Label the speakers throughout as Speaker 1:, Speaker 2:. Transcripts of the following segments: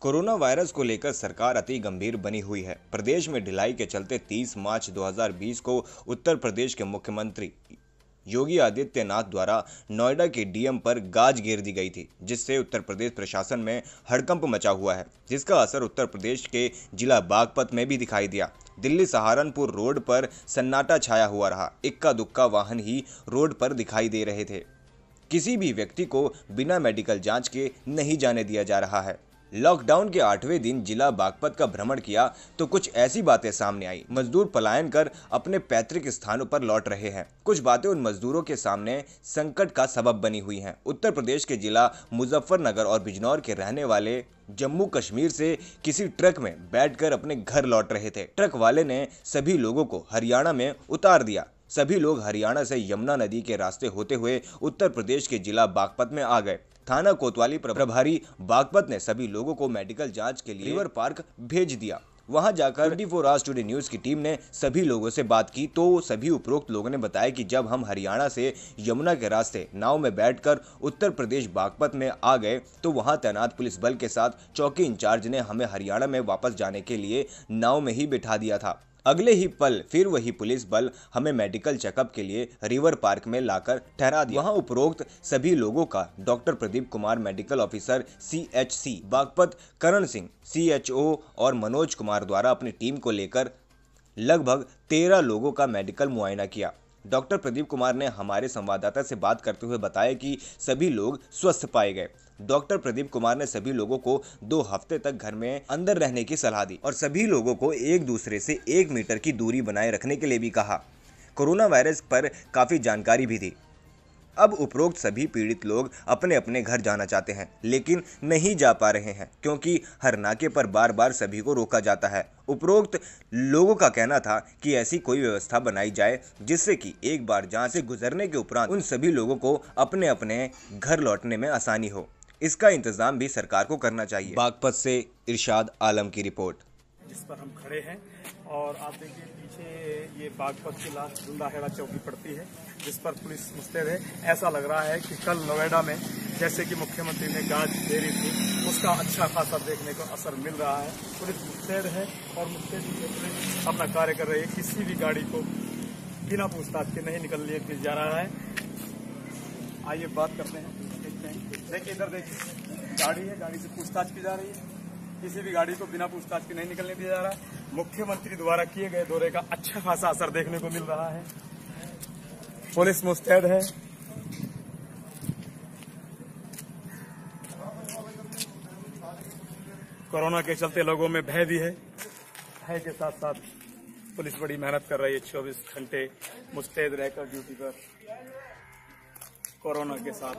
Speaker 1: Corona virus को लेकर सरकार अति गंभीर बनी हुई है। प्रदेश में ढिलाई के चलते 30 मार्च 2020 को उत्तर प्रदेश के मुख्यमंत्री योगी आदित्यनाथ द्वारा नोएडा के डीएम पर गाज घेर दी गई थी, जिससे उत्तर प्रदेश प्रशासन में हड़कंप मचा हुआ है, जिसका असर उत्तर प्रदेश के जिला बागपत में भी दिखाई दिया। दिल्ली सहारनपुर रोड पर सन्नाटा छाया हुआ रहा। इक्का दुक्का वाहन ही रोड पर दिखाई दे रहे थे। किसी भी व्यक्ति को बिना मेडिकल जाँच के नहीं जाने दिया जा रहा है। लॉकडाउन के आठवें दिन जिला बागपत का भ्रमण किया तो कुछ ऐसी बातें सामने आई। मजदूर पलायन कर अपने पैतृक स्थानों पर लौट रहे हैं। कुछ बातें उन मजदूरों के सामने संकट का सबब बनी हुई हैं। उत्तर प्रदेश के जिला मुजफ्फरनगर और बिजनौर के रहने वाले जम्मू कश्मीर से किसी ट्रक में बैठकर अपने घर लौट रहे थे। ट्रक वाले ने सभी लोगों को हरियाणा में उतार दिया। सभी लोग हरियाणा से यमुना नदी के रास्ते होते हुए उत्तर प्रदेश के जिला बागपत में आ गए। थाना कोतवाली प्रभारी बागपत ने सभी लोगों को मेडिकल जाँच के लिए रिवर पार्क भेज दिया। वहाँ जाकर twenty four hours today news की टीम ने सभी लोगों से बात की तो सभी उपरोक्त लोगों ने बताया कि जब हम हरियाणा से यमुना के रास्ते नाव में बैठकर उत्तर प्रदेश बागपत में आ गए तो वहाँ तैनात पुलिस बल के साथ चौकी इंचार्ज ने हमें हरियाणा में वापस जाने के लिए नाव में ही बिठा दिया था। अगले ही पल, फिर वही पुलिस बल हमें मेडिकल चेकअप के लिए रिवर पार्क में लाकर ठहरा दिया। वहाँ उपरोक्त सभी लोगों का doctor Pradeep Kumar medical officer C H C Baghpat Karan Singh C H O और मनोज कुमार द्वारा अपनी टीम को लेकर लगभग तेरह लोगों का मेडिकल मुआयना किया। डॉक्टर प्रदीप कुमार ने हमारे संवाददाता से बात करते हुए बताया कि सभी लोग स्वस्थ पाए गए। डॉक्टर प्रदीप कुमार ने सभी लोगों को दो हफ़्ते तक घर में अंदर रहने की सलाह दी और सभी लोगों को एक दूसरे से एक मीटर की दूरी बनाए रखने के लिए भी कहा। कोरोना वायरस पर काफ़ी जानकारी भी दी। अब उपरोक्त सभी पीड़ित लोग अपने अपने घर जाना चाहते हैं, लेकिन नहीं जा पा रहे हैं, क्योंकि हर नाके पर बार बार सभी को रोका जाता है। उपरोक्त लोगों का कहना था कि ऐसी कोई व्यवस्था बनाई जाए, जिससे कि एक बार जहाँ से गुजरने के उपरांत उन सभी लोगों को अपने अपने घर लौटने में आसानी हो। इसका इंतज़ाम भी सरकार को करना चाहिए। बागपत से इरशाद आलम की रिपोर्ट।
Speaker 2: जिस पर हम खड़े हैं। और आप देखिए, पीछे ये बागपत की लास्ट जुंदाहेड़ा चौकी पड़ती है, जिस पर पुलिस मुस्तैद है। ऐसा लग रहा है कि कल नोएडा में, जैसे कि मुख्यमंत्री ने गाज फेरी थी, उसका अच्छा खासा देखने को असर मिल रहा है। पुलिस मुस्तैद है और मुस्तैद पुलिस अपना कार्य कर रही है। किसी भी गाड़ी को बिना पूछताछ के नहीं निकलने जा रहा है। आइए बात करते हैं। देखिए, इधर देखिए। गाड़ी है, गाड़ी से पूछताछ की जा रही है। किसी भी गाड़ी को बिना पूछताछ के नहीं निकलने दिया जा रहा है। मुख्यमंत्री द्वारा किए गए दौरे का अच्छा खासा असर देखने को मिल रहा है। पुलिस मुस्तैद है। कोरोना के चलते लोगों में भय भी है। भय के साथ साथ पुलिस बड़ी मेहनत कर रही है। 24 घंटे मुस्तैद रहकर ड्यूटी पर कोरोना के साथ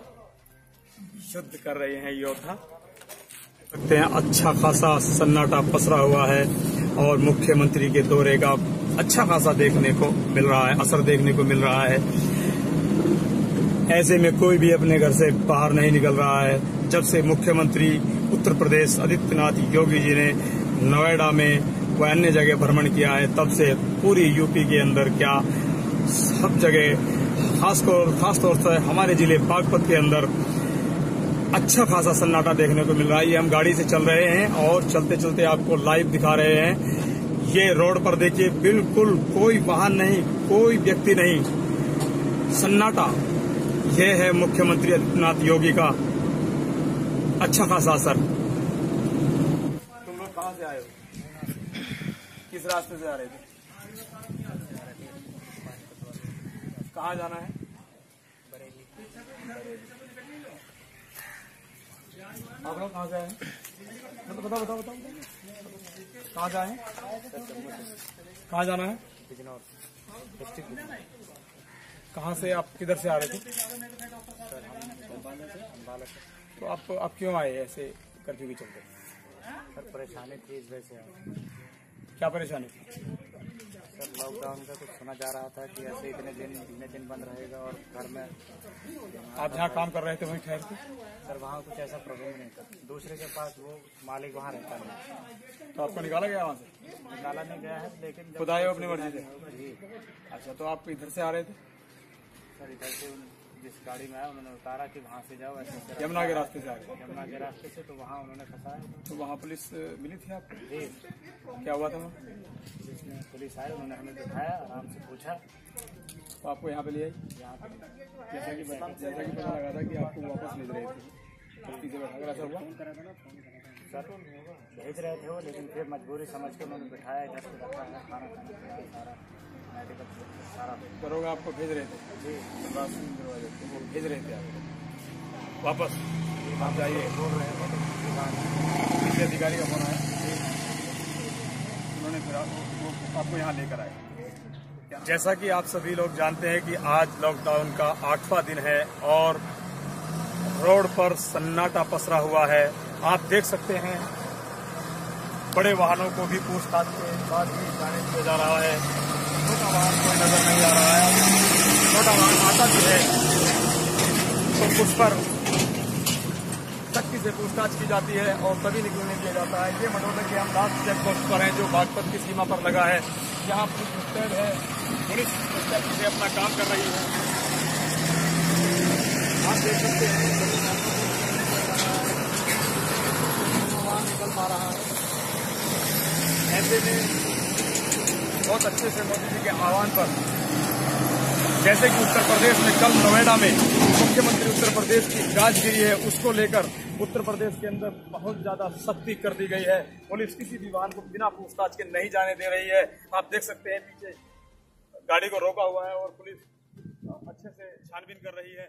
Speaker 2: शुद्ध कर रहे हैं योद्धा। सकते हैं। अच्छा खासा सन्नाटा पसरा हुआ है और मुख्यमंत्री के दौरे का अच्छा खासा देखने को मिल रहा है, असर देखने को मिल रहा है। ऐसे में कोई भी अपने घर से बाहर नहीं निकल रहा है। जब से मुख्यमंत्री उत्तर प्रदेश आदित्यनाथ योगी जी ने नोएडा में व अन्य जगह भ्रमण किया है, तब से पूरी यूपी के अंदर क्या सब जगह खासतौर खासतौर से हमारे ज़िले बागपत के अंदर अच्छा खासा सन्नाटा देखने को मिल रहा है। ये हम गाड़ी से चल रहे हैं और चलते चलते आपको लाइव दिखा रहे हैं। ये रोड पर देखिए, बिल्कुल कोई वाहन नहीं, कोई व्यक्ति नहीं। सन्नाटा, ये है मुख्यमंत्री आदित्यनाथ योगी का। अच्छा खासा असर। तुम लोग कहाँ से आए हो? किस रास्ते से आ रहे थे? कहाँ जाना है? आप लोग कहाँ से आए मतलब बताओ बताओ बताओ कहाँ से आए कहाँ जाना है? कहाँ से आप किधर से आ रहे थे? तो आप आप क्यों आए ऐसे कर्फ्यू के चलते
Speaker 3: सर परेशानी थी इस वजह से।
Speaker 2: क्या परेशानी थी?
Speaker 3: सर लॉकडाउन का कुछ सुना जा रहा था कि ऐसे इतने दिन इतने दिन बंद रहेगा और घर में
Speaker 2: आप जहाँ काम कर रहे थे वहीं ठहर
Speaker 3: सर वहाँ कुछ ऐसा प्रॉब्लम नहीं था। दूसरे के पास वो मालिक वहाँ रहता नहीं
Speaker 2: तो आपको निकाला गया वहाँ से?
Speaker 3: निकाला नहीं गया है लेकिन
Speaker 2: खुद आए अपनी मर्ज़ी से?
Speaker 3: जी।
Speaker 2: अच्छा तो आप इधर से आ रहे थे?
Speaker 3: सर इधर से जिस गाड़ी में आया उन्होंने उतारा कि वहाँ से जाओ ऐसे ऐसे
Speaker 2: यमुना के रास्ते। से आ गए।
Speaker 3: यमुना के रास्ते से तो वहाँ उन्होंने फंसाया।
Speaker 2: तो वहाँ पुलिस मिली थी आपको?
Speaker 3: जी।
Speaker 2: क्या हुआ था
Speaker 3: पुलिस आए उन्होंने हमें बिठाया आराम से पूछा।
Speaker 2: तो आपको यहाँ पे ले आई?
Speaker 3: यहाँ पे।
Speaker 2: जैसा कि जैसा कि पता लगा था कि आपको वापस भेज रहे थे।
Speaker 3: सर भेज रहे थे वो लेकिन फिर मजबूरी समझ के उन्होंने बिठाया इधर से है खाना खाना सारा।
Speaker 2: दरोगा आपको भेज रहे थे?
Speaker 3: जी।
Speaker 2: वो भेज रहे थे आपको? वापस? आप जाइए।
Speaker 3: बोल रहे
Speaker 2: किसी अधिकारी का फ़ोन आया? उन्होंने फिर आपको यहाँ लेकर आए। जैसा कि आप सभी लोग जानते हैं कि आज लॉकडाउन का आठवां दिन है और रोड पर सन्नाटा पसरा हुआ है। आप देख सकते हैं, बड़े वाहनों को भी पूछताछ के बाद ही जाने दिया जा रहा है। छोटा वाहन कोई नज़र नहीं आ रहा है। छोटा वाहन आता भी है। तो उस पर से पूछताछ की जाती है और तभी निकलने दिया जाता है। ये मनोरंजन के हम लास्ट चेक पोस्ट पर हैं, जो बागपत की सीमा पर लगा है। यहाँ पुलिस मुस्तैद है, पुलिस मुस्तैदी अपना काम कर रही है। आप देख सकते हैं निकल पा रहा है। ऐसे में बहुत अच्छे से मोदी जी के आह्वान पर, जैसे कि उत्तर प्रदेश में कल नोएडा में मुख्यमंत्री उत्तर प्रदेश की राजगिरी है, उसको लेकर उत्तर प्रदेश के अंदर बहुत ज़्यादा सख्ती कर दी गई है। पुलिस किसी भी वाहन को बिना पूछताछ के नहीं जाने दे रही है। आप देख सकते हैं पीछे गाड़ी को रोका हुआ है और पुलिस अच्छे से छानबीन कर रही है।